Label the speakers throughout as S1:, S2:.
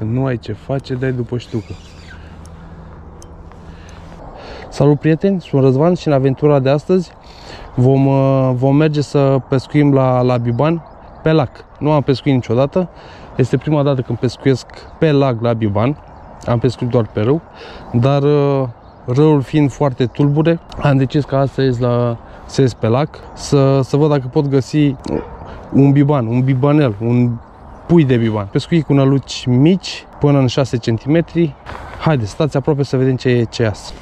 S1: Când nu ai ce face, dai după ștucă. Salut prieteni, sunt Răzvan și în aventura de astăzi vom, uh, vom merge să pescuim la, la Biban pe lac. Nu am pescuit niciodată, este prima dată când pescuiesc pe lac la Biban. Am pescuit doar pe râu, dar uh, râul fiind foarte tulbure, am decis că asta ies la să ies pe lac, să, să văd dacă pot găsi un biban, un bibanel, un pui de biban. Pescuit cu năluci mici, până în 6 cm. Haideți, stați aproape să vedem ce e ce ias.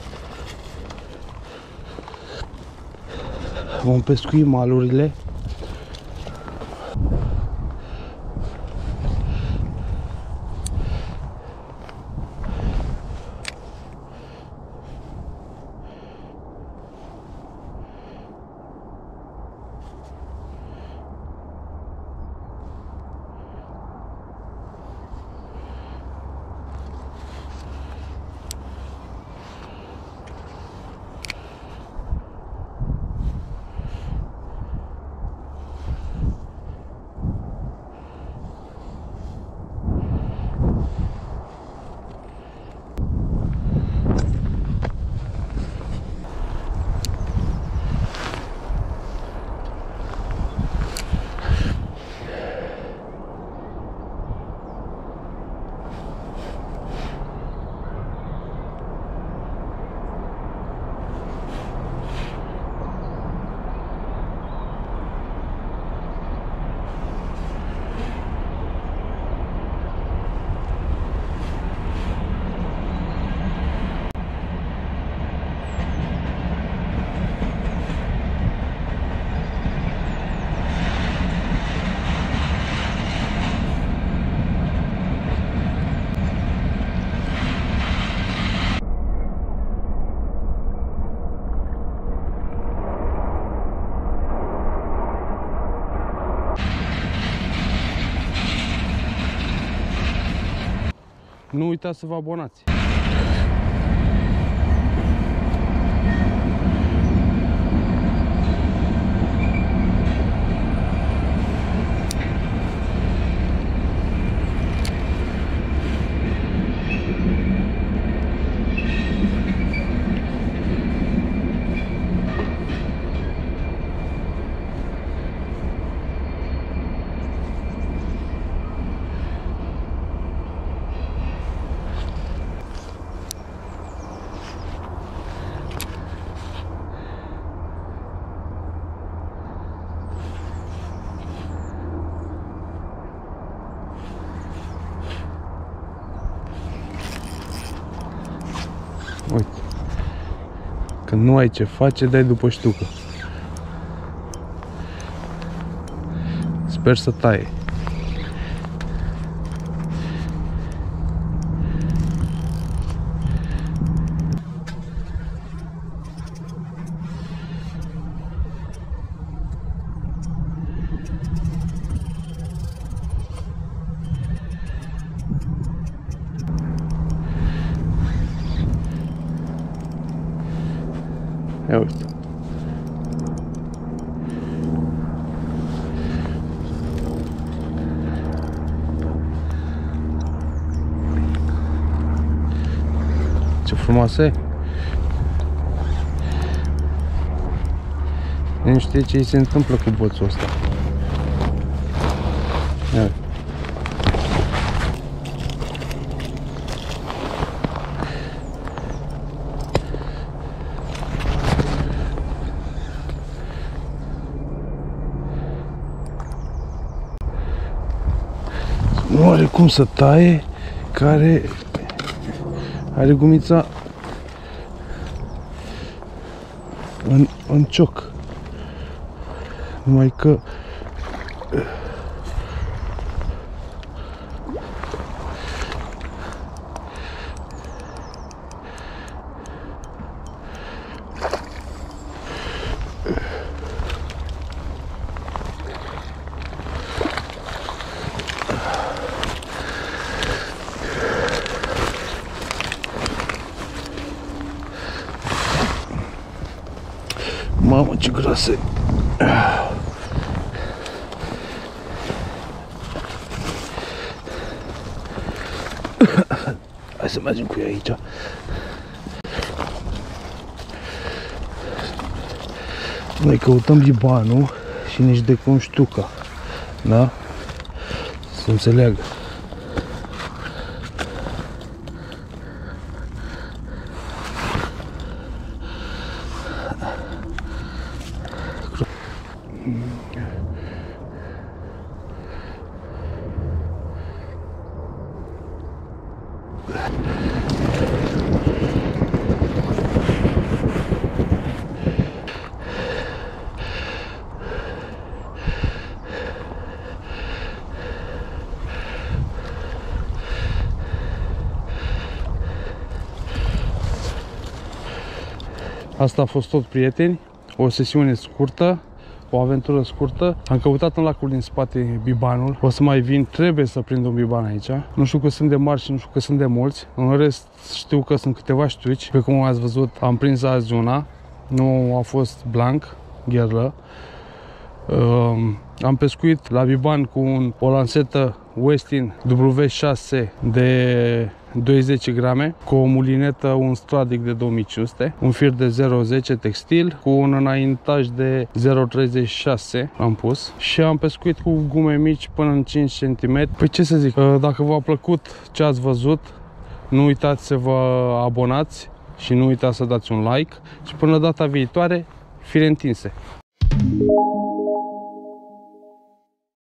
S1: Vom pescui malurile. Nu uitați să vă abonați. Uite. Când nu ai ce face, dai după ștucă. Sper să taie. Ia uite. Ce frumoasă e! Nu știe ce îi se întâmplă cu boțul ăsta. Ia uite. Nu are cum să taie care are gumița în, în cioc. Numai că Mamă, ce grasă. Hai să mergem cu ea aici. Noi căutăm bibanul și nici de cum. Da? Să înțeleagă. Asta a fost tot, prieteni. O sesiune scurtă, o aventură scurtă. Am căutat în lacul din spate bibanul. O să mai vin, trebuie să prind un biban aici. Nu știu că sunt de mari și nu știu că sunt de mulți. În rest știu că sunt câteva ștuici. Pe cum ați văzut, am prins azi una. Nu a fost blanc, gherlă. Um, am pescuit la biban cu un, o lansetă Westin W6 de 20 grame, cu o mulinetă, un stradic de 2500, un fir de 0,10 textil, cu un înaintaj de 0,36 am pus și am pescuit cu gume mici până în 5 cm. Păi ce să zic, uh, dacă v-a plăcut ce ați văzut, nu uitați să vă abonați și nu uitați să dați un like și până data viitoare, fire întinse!